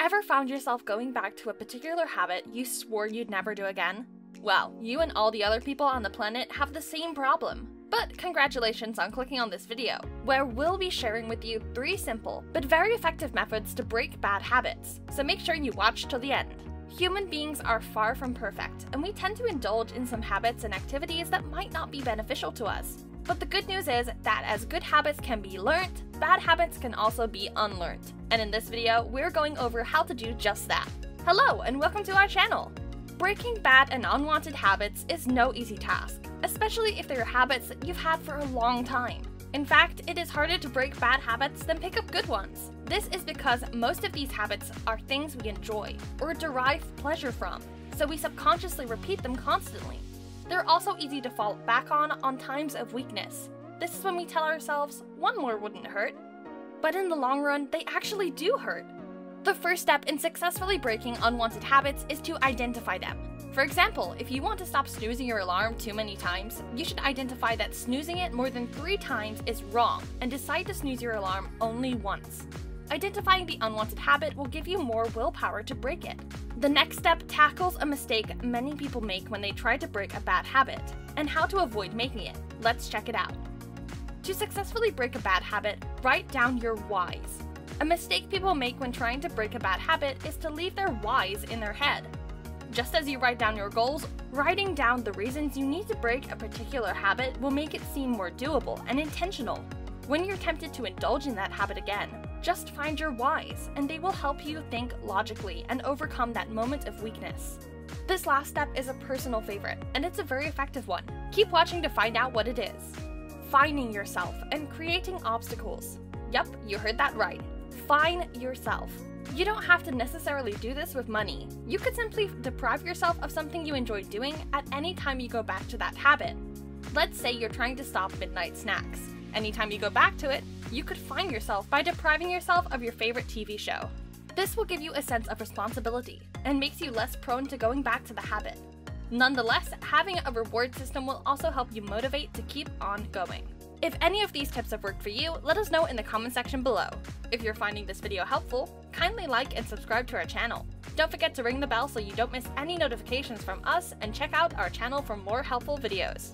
Ever found yourself going back to a particular habit you swore you'd never do again? Well, you and all the other people on the planet have the same problem. But congratulations on clicking on this video, where we'll be sharing with you three simple but very effective methods to break bad habits, so make sure you watch till the end. Human beings are far from perfect, and we tend to indulge in some habits and activities that might not be beneficial to us. But the good news is that as good habits can be learnt, bad habits can also be unlearned. And in this video, we're going over how to do just that. Hello, and welcome to our channel! Breaking bad and unwanted habits is no easy task, especially if they are habits that you've had for a long time. In fact, it is harder to break bad habits than pick up good ones. This is because most of these habits are things we enjoy or derive pleasure from, so we subconsciously repeat them constantly. They're also easy to fall back on on times of weakness. This is when we tell ourselves, one more wouldn't hurt. But in the long run, they actually do hurt. The first step in successfully breaking unwanted habits is to identify them. For example, if you want to stop snoozing your alarm too many times, you should identify that snoozing it more than three times is wrong and decide to snooze your alarm only once. Identifying the unwanted habit will give you more willpower to break it. The next step tackles a mistake many people make when they try to break a bad habit, and how to avoid making it. Let's check it out. To successfully break a bad habit, write down your whys. A mistake people make when trying to break a bad habit is to leave their whys in their head. Just as you write down your goals, writing down the reasons you need to break a particular habit will make it seem more doable and intentional. When you're tempted to indulge in that habit again, just find your whys, and they will help you think logically and overcome that moment of weakness. This last step is a personal favorite, and it's a very effective one. Keep watching to find out what it is. Finding yourself and creating obstacles. Yup, you heard that right. Fine yourself. You don't have to necessarily do this with money. You could simply deprive yourself of something you enjoy doing at any time you go back to that habit. Let's say you're trying to stop midnight snacks. Anytime you go back to it, you could find yourself by depriving yourself of your favorite TV show. This will give you a sense of responsibility and makes you less prone to going back to the habit. Nonetheless, having a reward system will also help you motivate to keep on going. If any of these tips have worked for you, let us know in the comment section below. If you're finding this video helpful, kindly like and subscribe to our channel. Don't forget to ring the bell so you don't miss any notifications from us and check out our channel for more helpful videos.